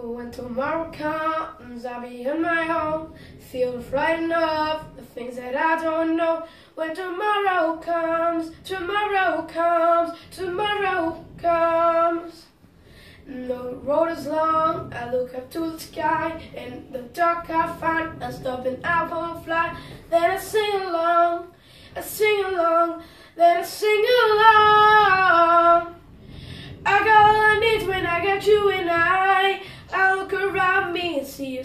When tomorrow comes, I'll be on my own. Feel frightened of the things that I don't know. When tomorrow comes, tomorrow comes, tomorrow comes. The road is long, I look up to the sky. In the dark, I find a stopping I won't fly. Then I sing along, I sing along, then I sing along.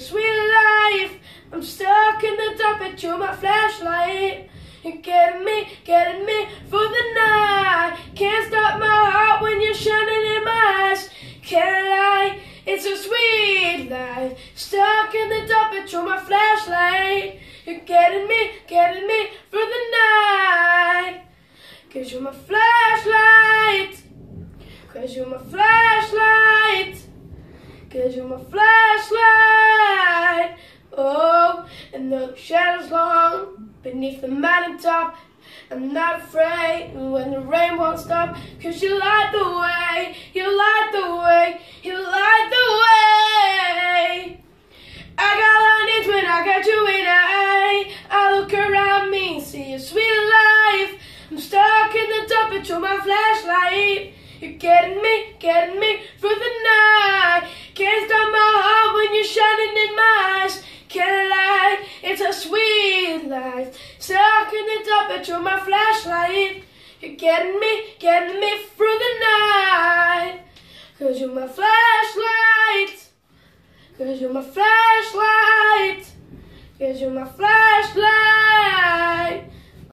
Sweet life. I'm stuck in the dark, but you're my flashlight. You're getting me, getting me for the night. Can't stop my heart when you're shining in my eyes. Can't lie, it's a sweet life. Stuck in the dark, but you're my flashlight. You're getting me, getting me for the night. Cause you're my flashlight. Cause you're my flashlight. Cause you're my flashlight. And the shadows long beneath the mountain top. I'm not afraid when the rain won't stop. Cause you light the way, you light the way, you light the way. I got I when I got you and I. I look around me see a sweet life. I'm stuck in the dark, you're my flashlight. You're getting me, getting me for the night. Can't stop my heart when you're shining in my eyes. Can't lie, life. In the but you're my flashlight. You're getting me, getting me through the night. Cause you're my flashlight. Cause you're my flashlight. Cause you're my flashlight.